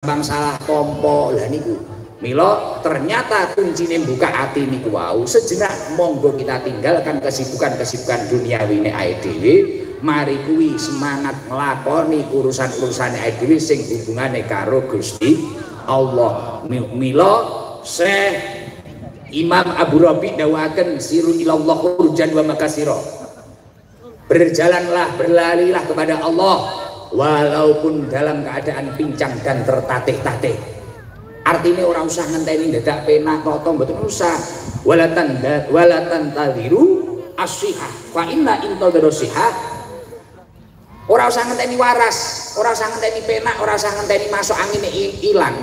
gampang salah tompo lah niku Milo ternyata kuncinya buka hati niku wau. Sejenak monggo kita tinggalkan kesibukan-kesibukan duniawi ini AEDW mari kuwi semangat ngelakoni urusan-urusan AEDW sing hubungannya karo Gusti Allah. Milo Syekh Imam Abu Rabi dawakan siru ilallah urjan wa makasiro. Berjalanlah berlalilah kepada Allah walaupun dalam keadaan pincang dan tertatih-tatih artinya orang usah ngenteni dadak penak toto mboten usah. Walatan walatan tadiru asihah fa inna intadrosihah orang usah ngenteni waras orang usah ngenteni penak orang usah ngenteni masuk angin hilang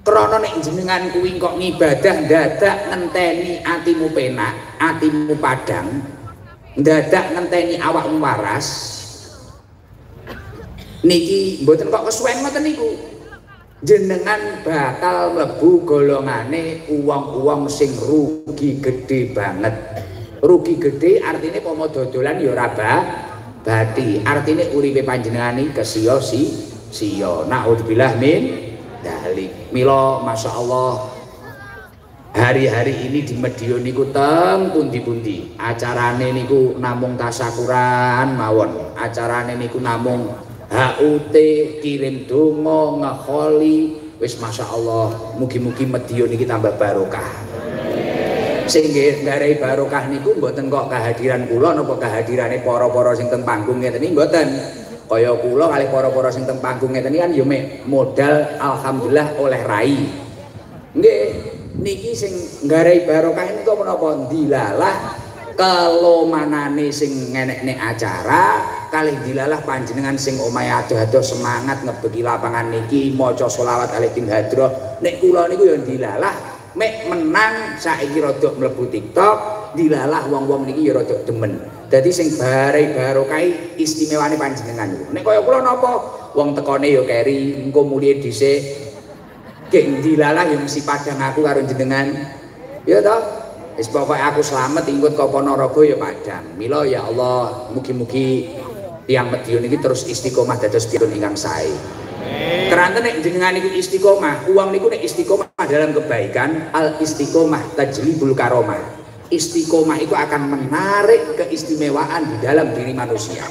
krono nek jenengan kuwi kok ngibadah dadak ngenteni atimu penak atimu padang dadak ngenteni awakmu waras niki mboten kok kesuwen ngoten niku? Jenengan bakal mlebu golongane uang-uang sing rugi gede banget. Rugi gede artinya pomo dodolan ya raba bati artinya uripe panjenengan ini kesiyo si siyo. Na'udzubillah min dalik milo masya Allah hari-hari ini di Medio niku teng pundi-pundi. Acarane niku namung tasakuran mawon. Acarane niku namung HUT kirim donga ngeholi wis Masya Allah mugi-mugi medio niki tambah barokah. Sehingga dari barokah niku mboten kok kehadiran kula napa kehadirane para-para sing teng panggung ngeten iki mboten. Kaya kula kali para-para sing teng panggung ngeten kan yo modal alhamdulillah oleh rai. Nggih niki sing nggarai barokah niku menapa? Dilalah kalau manane sing ngenek-nek acara kalih dilalah panjenengan sing omahe adoh-adoh semangat ngebegi lapangan niki maca selawat alaihi hadroh nek kula niku ya dilalah mek menang saiki rada mlebu TikTok dilalah wong-wong niki ya rada demen. Dadi sing bare barokah istimewane panjenengan niku. Nek kaya kula napa? Wong tekone ya keri engko mulih dhisik. Gek dilalah ya mesti padang aku karo jenengan. Ya toh? Wis pokoke aku selamat ingkut ke Ponorogo ya padang. Mila ya Allah, mugi-mugi tiang Madiun ini terus istiqomah dados piyun ingkang sae. Keranten nek jenengan istiqomah, uang niku nek istiqomah dalam kebaikan, al istiqomah tajlibul karomah. Istiqomah itu akan menarik keistimewaan di dalam diri manusia.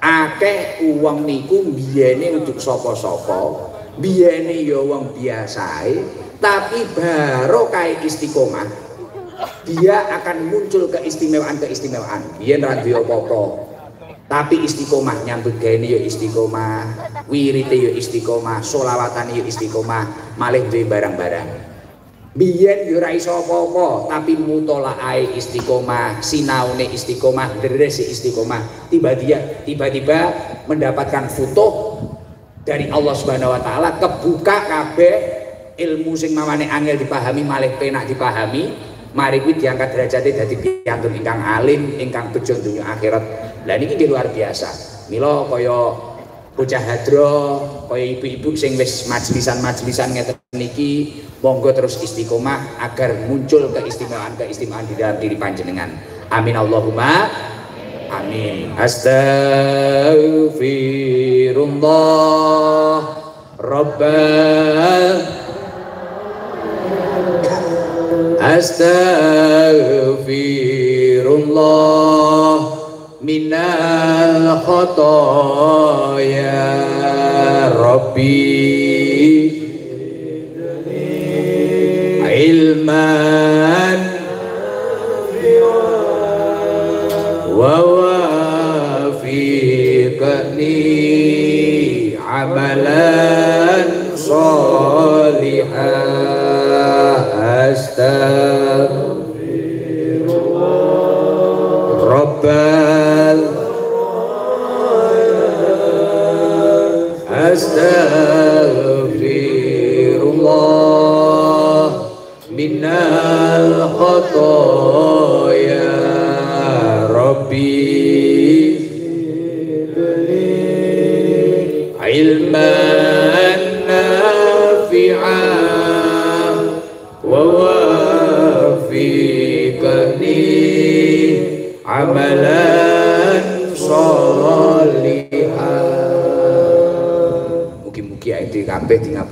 Akeh uang niku biyene untuk sopo-sopo, biyene ya wong biasae, tapi baru kayak istiqomah dia akan muncul keistimewaan-keistimewaan biyen ra duwe apa-apa tapi istiqomah nyambut gawe ya istiqomah wirite ya istiqomah solawatan ya istiqomah malih duwe barang-barang. Biyen ya ora iso apa-apa tapi mutolaae istiqomah sinaune istiqomah deres istiqomah. Tiba-tiba tiba-tiba mendapatkan foto dari Allah Subhanahu wa taala kebuka kabeh ilmu sing mawane angel dipahami malih penak dipahami. Mari kuwi diangkat derajatnya dadi piyantun ingkang alim ingkang bejo dunia akhirat lah niki luar biasa. Mila kaya bocah hadro kaya ibu-ibu sing wis majlisan-majlisan ngeten niki monggo terus istiqomah agar muncul keistimewaan-keistimewaan di dalam diri panjenengan. Amin Allahumma. Amin. Astaghfirullah. Rabbal Astaghfirullah بنا الخطايا ربي علما ووافقني عملا صالحا أستغفر ربا منا الخطايا ربي. علما نافعا ووافقني عملا صالحا. Mugi-mugi ayat kabeh